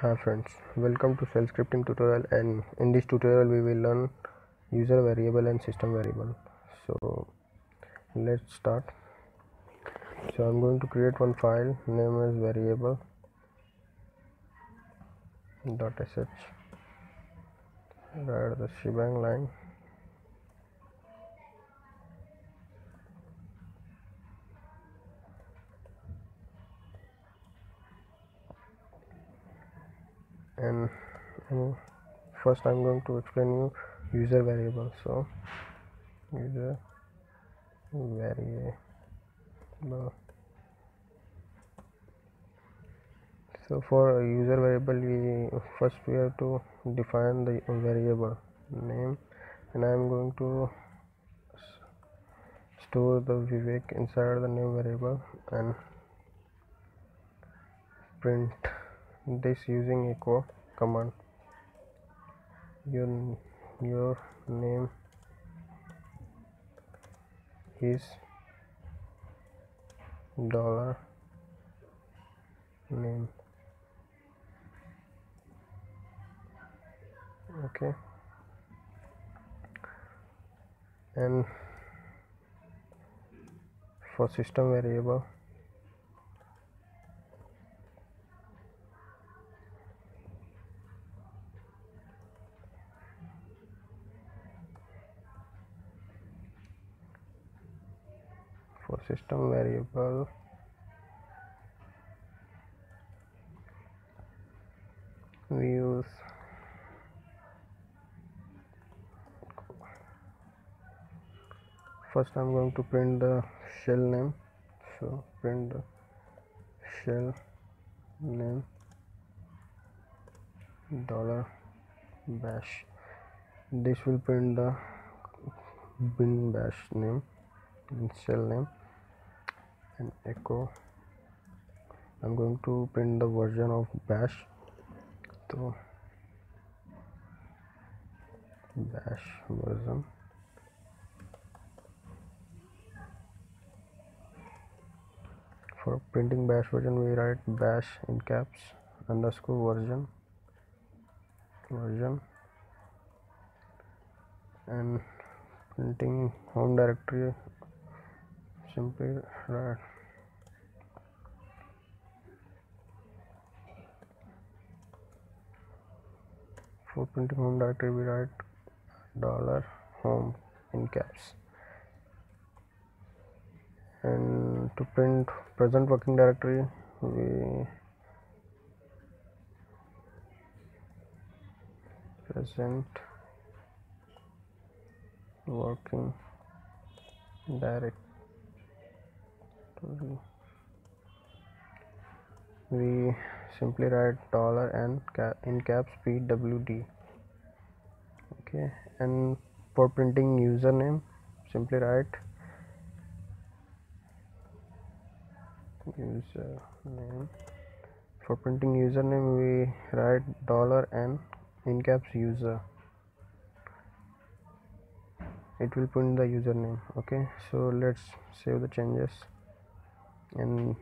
Hi friends, welcome to shell scripting tutorial and in this tutorial we will learn user variable and system variable. So let's start. So I'm going to create one file name as variable dot sh write the shebang line and um, first I'm going to explain you user variable. So user variable. So for user variable we first we have to define the variable name. And I'm going to store the Vivek inside the name variable and print this using echo command. Your your name is dollar name. Okay. And for system variable system variable. We use first I'm going to print the shell name. So print the shell name. Dollar bash. This will print the bin bash name shell name and echo. I'm going to print the version of bash. So bash version. For printing bash version we write bash in caps underscore version. Version. And printing home directory simply write for printing home directory we write dollar home in caps. And to print present working directory we present working directory we simply write dollar and in caps pwd okay and for printing username simply write username. For printing username we write dollar and in caps user. It will print the username okay? So let's save the changes and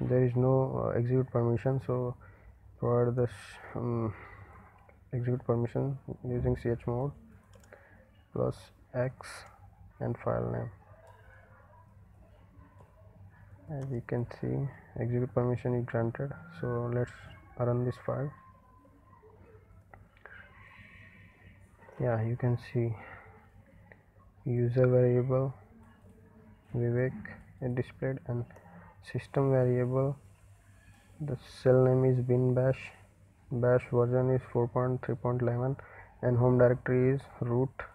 there is no uh, execute permission. So provide this um, execute permission using chmod plus x and file name. As you can see execute permission is granted. So let's run this file. Yeah you can see user variable Vivek is displayed and system variable. The shell name is bin bash. Bash version is 4.3.11 and home directory is root.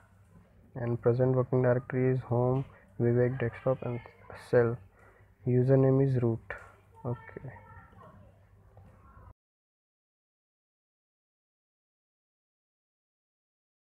And present working directory is home Vivek desktop and shell username is root. Okay